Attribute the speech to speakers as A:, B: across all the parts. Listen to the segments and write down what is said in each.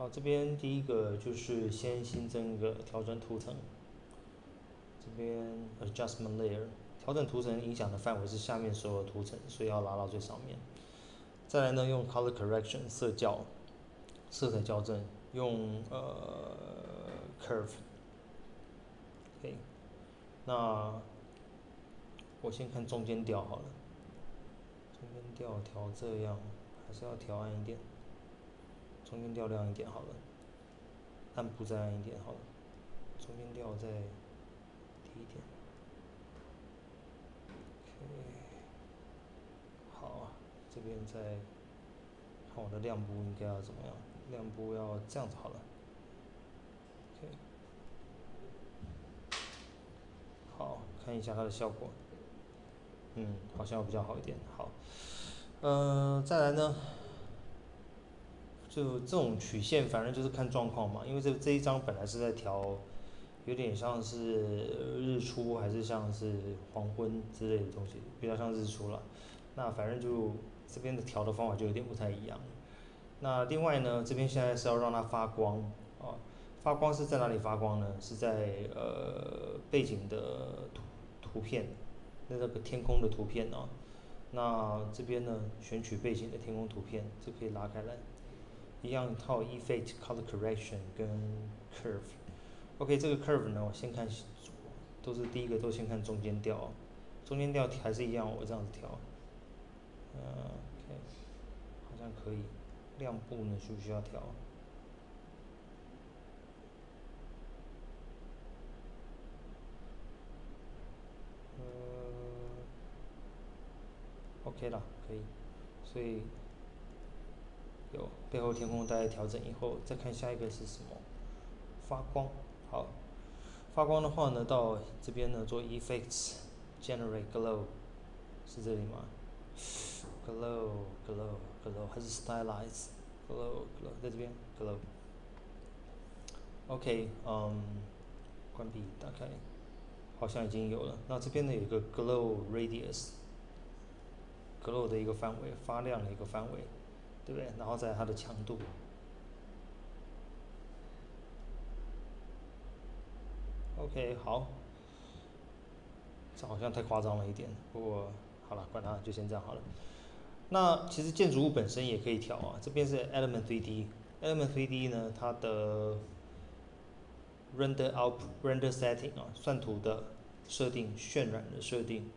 A: 好，这边第一个就是先新增一个调整图层，这边 adjustment layer，调整图层影响的范围是下面所有图层，所以要拉到最上面。再来呢，用 color correction 色校，色彩校正，用呃 curve，OK，那我先看中间调好了，中间调调这样，还是要调暗一点。中间调亮一点好了，暗部再暗一点好了，中间调再低一点。OK，好啊，这边再看我的亮部应该要怎么样？亮部要这样子好了。OK，好，看一下它的效果。嗯，好像比较好一点。好，呃，再来呢？就这种曲线，反正就是看状况嘛。因为这这一张本来是在调，有点像是日出还是像是黄昏之类的东西，比较像日出了。那反正就这边的调的方法就有点不太一样。那另外呢，这边现在是要让它发光啊，发光是在哪里发光呢？是在呃背景的图图片，那那个天空的图片啊。那这边呢，选取背景的天空图片，就可以拉开来。一样一套 effect color correction 跟 curve。OK，这个 curve 呢，我先看，都是第一个都先看中间调，中间调还是一样，我这样子调。嗯，OK，好像可以。亮部呢，需不需要调？嗯，OK 了，可以。所以。有背后天空大概调整以后，再看下一个是什么？发光，好，发光的话呢，到这边呢做 effects，generate glow，是这里吗？glow，glow，glow，还是 stylize，glow，glow，在这边，glow。OK，嗯，关闭，打开，好像已经有了。那这边呢有一个 glow radius，glow 的一个范围，发亮的一个范围。对不对？然后再它的强度。OK，好。这好像太夸张了一点，不过好了，管它，就先这样好了。那其实建筑物本身也可以调啊，这边是 Element 3D，Element 3D 呢，它的 Render Out Render Setting 啊，算图的设定、渲染的设定，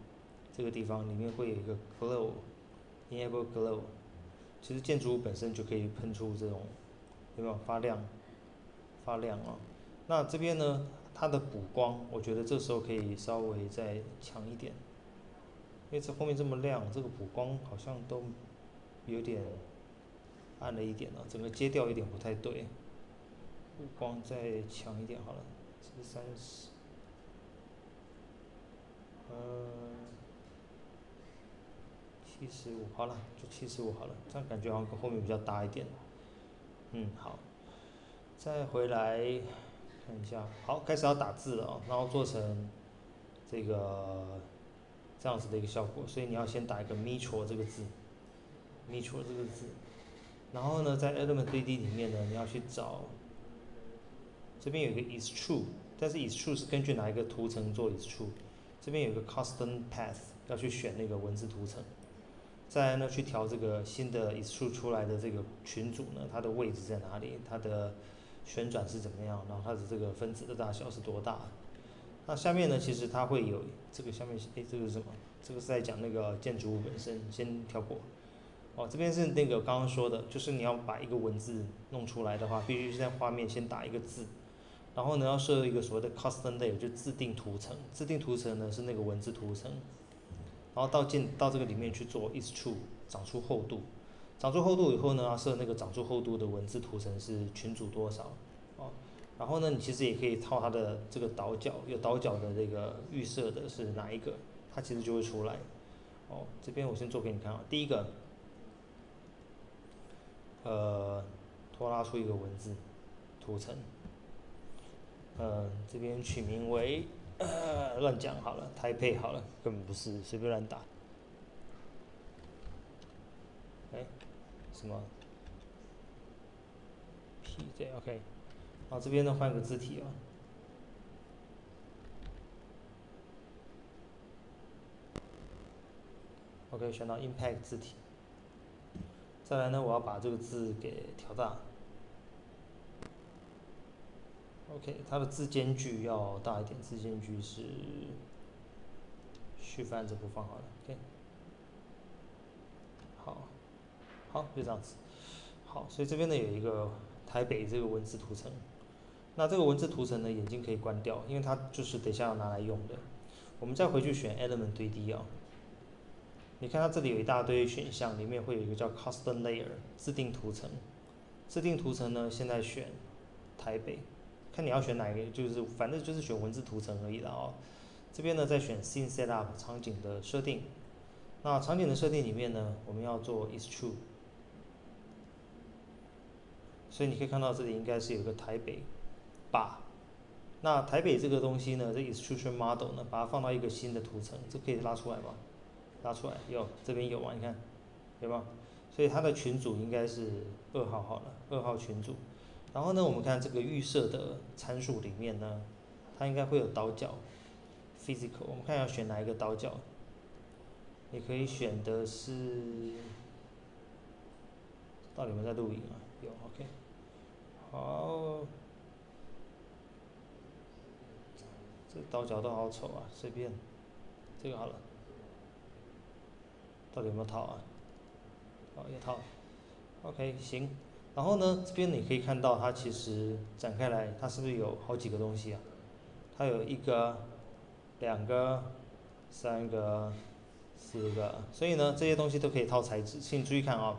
A: 这个地方里面会有一个 Glow，Enable Glow。其实建筑物本身就可以喷出这种，有没有发亮？发亮啊！那这边呢，它的补光，我觉得这时候可以稍微再强一点，因为这后面这么亮，这个补光好像都有点暗了一点了，整个阶调有点不太对。补光再强一点好了，是三十，嗯。七十五，好了，就七十五好了，这样感觉好像跟后面比较搭一点。嗯，好，再回来看一下，好，开始要打字了啊，然后做成这个这样子的一个效果，所以你要先打一个 metro 这个字，metro 这个字，然后呢，在 Element 3D 里面呢，你要去找，这边有一个 is true，但是 is true 是根据哪一个图层做 is true，这边有一个 custom path，要去选那个文字图层。再来呢，去调这个新的一束出来的这个群组呢，它的位置在哪里？它的旋转是怎么样？然后它的这个分子的大小是多大？那下面呢，其实它会有这个下面，哎，这个是什么？这个是在讲那个建筑物本身，先跳过。哦，这边是那个刚刚说的，就是你要把一个文字弄出来的话，必须是在画面先打一个字，然后呢要设一个所谓的 custom layer，就自定图层。自定图层呢是那个文字图层。然后到进到这个里面去做 is true 长出厚度，长出厚度以后呢，设那个长出厚度的文字图层是群组多少，哦，然后呢，你其实也可以套它的这个倒角，有倒角的这个预设的是哪一个，它其实就会出来，哦，这边我先做给你看啊，第一个，呃，拖拉出一个文字图层，嗯，这边取名为。乱讲好了，台配好了，根本不是随便乱打。哎，什么 P J OK，好，这边呢换个字体啊。OK，选到 Impact 字体。再来呢，我要把这个字给调大。OK，它的字间距要大一点，字间距是 Shift 按着不放好了。OK，好，好，就这样子。好，所以这边呢有一个台北这个文字图层。那这个文字图层呢，眼睛可以关掉，因为它就是等下要拿来用的。我们再回去选 Element 3D 啊。你看它这里有一大堆选项，里面会有一个叫 Custom Layer 自定图层。自定图层呢，现在选台北，看你要选哪一个，就是反正就是选文字图层而已了哦。这边呢再选 Scene Setup 场景的设定。那场景的设定里面呢，我们要做 Is True。所以你可以看到这里应该是有个台北把。那台北这个东西呢，这 Extrusion Model 呢，把它放到一个新的图层，这可以拉出来吗？拉出来有，这边有啊，你看，有吗？所以它的群组应该是二号好了，二号群组。然后呢，我们看这个预设的参数里面呢，它应该会有倒角，physical。我们看要选哪一个倒角？你可以选的是，到底有没有在录影啊？有，OK。好，这倒角都好丑啊，随便，这个好了。到底有没有套啊？哦，一套。OK，行。然后呢，这边你可以看到它其实展开来，它是不是有好几个东西啊？它有一个、两个、三个、四个，所以呢，这些东西都可以套材质。请注意看啊，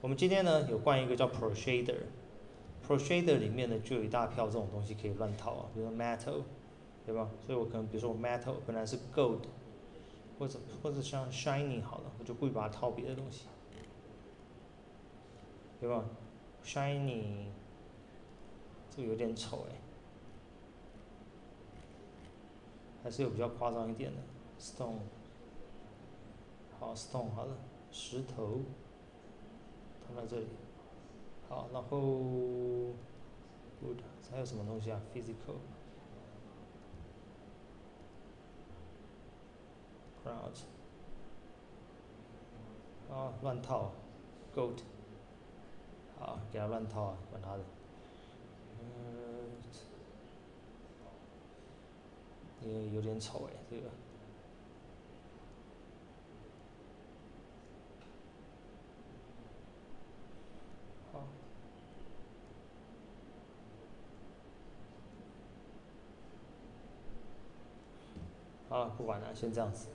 A: 我们今天呢有灌一个叫 Pro Shader，Pro Shader 里面呢就有一大票这种东西可以乱套啊，比如说 Metal，对吧？所以我可能比如说我 Metal 本来是 Gold。或者或者像 shiny 好了，我就故意把它套别的东西，对吧？shiny 这个有点丑哎，还是有比较夸张一点的 stone，好 stone 好了，石头，放在这里，好，然后 wood 还有什么东西啊？Physical。Crowd，。啊，乱套，goat，给他乱套啊，管他的，嗯，也有点丑哎，这个，好，啊，不管了，先这样子。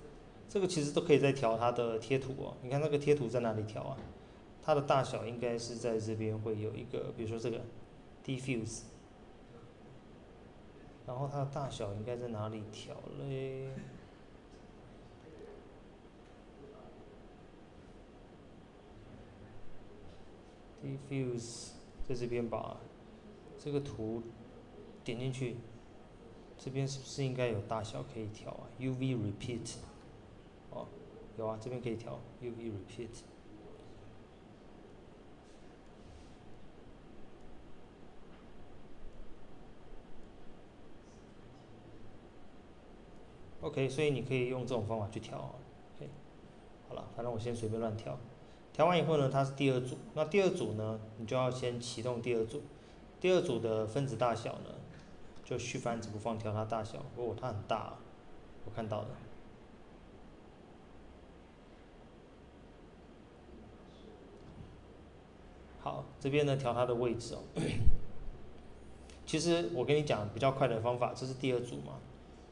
A: 这个其实都可以再调它的贴图哦，你看那个贴图在哪里调啊？它的大小应该是在这边会有一个，比如说这个 diffuse，然后它的大小应该在哪里调嘞？diffuse 在这边把这个图点进去，这边是不是应该有大小可以调啊？UV repeat。哦，有啊，这边可以调 UV repeat。OK，所以你可以用这种方法去调。OK，好了，反正我先随便乱调。调完以后呢，它是第二组。那第二组呢，你就要先启动第二组。第二组的分子大小呢，就序翻子不放调它大小。哦，它很大，我看到了。好，这边呢调它的位置哦。其实我跟你讲比较快的方法，这是第二组嘛。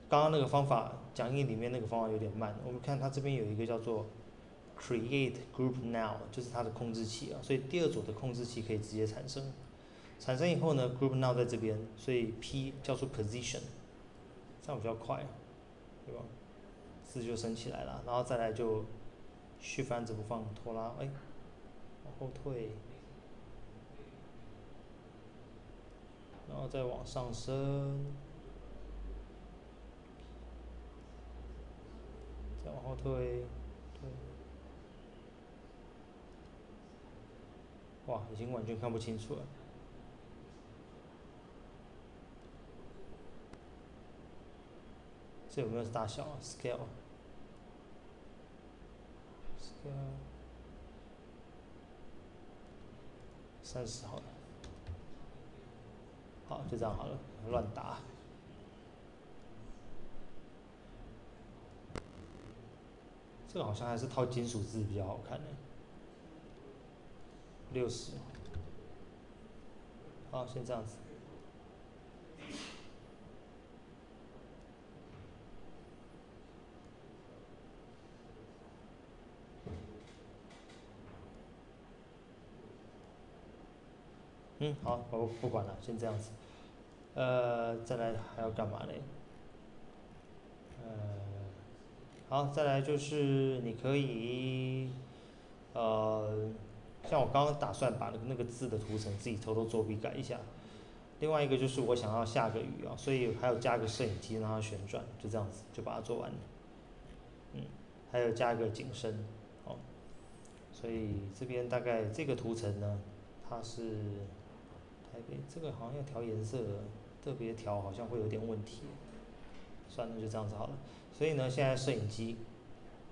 A: 刚刚那个方法讲义里面那个方法有点慢。我们看它这边有一个叫做 Create Group Now，就是它的控制器啊。所以第二组的控制器可以直接产生。产生以后呢，Group Now 在这边，所以 P 叫做 Position，这样比较快，对吧？字就升起来了，然后再来就续翻子不放，拖拉，哎，往后退。然后再往上升，对，对。哇，已经完全看不清楚了。这有没有大小？Scale？Scale？三十号的。好，就这样好了，乱打。这个好像还是套金属字比较好看的。六十，好，先这样子。嗯，好，我不管了，先这样子。呃，再来还要干嘛嘞？呃，好，再来就是你可以，呃，像我刚刚打算把那个字的图层自己偷偷作弊改一下。另外一个就是我想要下个雨啊，所以还有加个摄影机让它旋转，就这样子就把它做完了。嗯，还有加一个景深，哦，所以这边大概这个图层呢，它是。台北这个好像要调颜色，特别调好像会有点问题。算了，就这样子好了。所以呢，现在摄影机，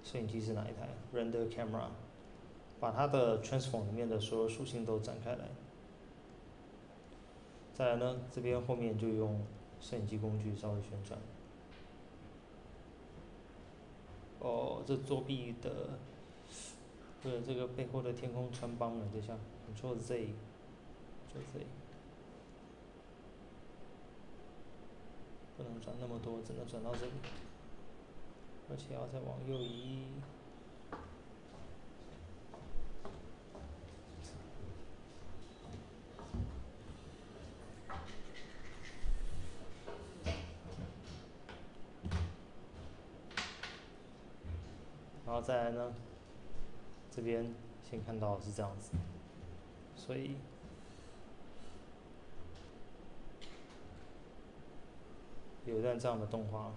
A: 摄影机是哪一台？Render camera，把它的 transform 里面的所有属性都展开来。再来呢，这边后面就用摄影机工具稍微旋转。哦，这作弊的，对，这个背后的天空穿帮了，等下，Ctrl Z，就 Z。不能转那么多，只能转到这里，而且要再往右移。然后再来呢，这边先看到是这样子，所以。有一段这样的动画，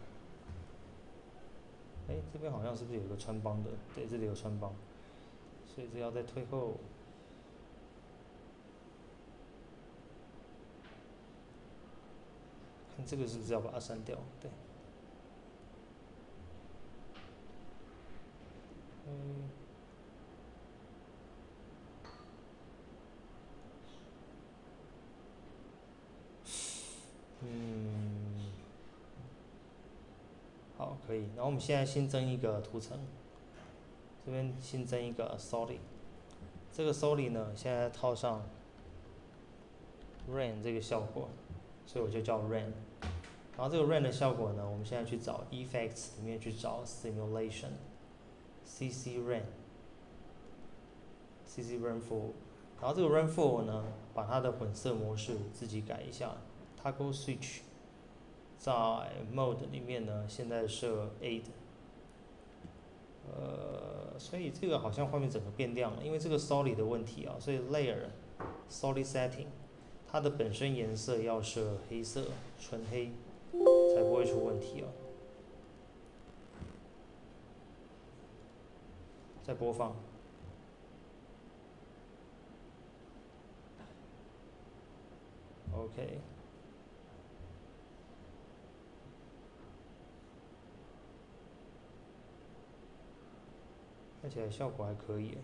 A: 哎，这边好像是不是有个穿帮的？对，这里有穿帮，所以这要再退后。看这个是不是要把它删掉？对。嗯。嗯。好，可以。然后我们现在新增一个图层，这边新增一个 solid。这个 solid 呢，现在套上 rain 这个效果，所以我就叫 rain。然后这个 rain 的效果呢，我们现在去找 effects 里面去找 simulation，cc rain，cc rainfall。然后这个 rainfall 呢，把它的混色模式自己改一下，toggle switch。在 mode 里面呢，现在设 aid，呃，所以这个好像画面整个变亮了，因为这个 solid 的问题啊，所以 layer solid setting，它的本身颜色要设黑色，纯黑，才不会出问题啊。再播放，OK。看起来效果还可以。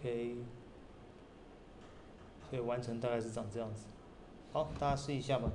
A: OK，所以完成大概是长这样子。好，大家试一下吧。